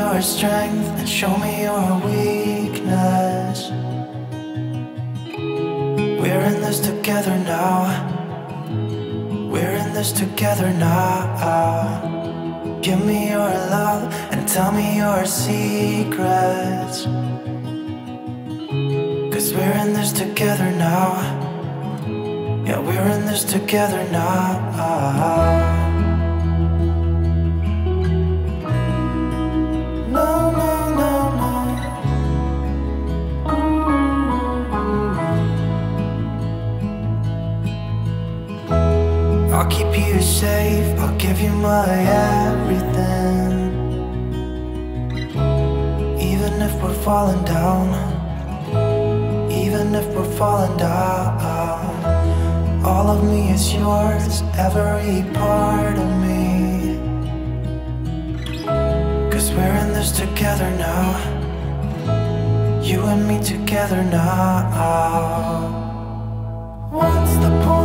your strength and show me your weakness. We're in this together now. We're in this together now. Give me your love and tell me your secrets. Cause we're in this together now. Yeah, we're in this together now. I'll keep you safe, I'll give you my everything. Even if we're falling down, even if we're falling down, all of me is yours, every part of me. Cause we're in this together now, you and me together now. What's the point?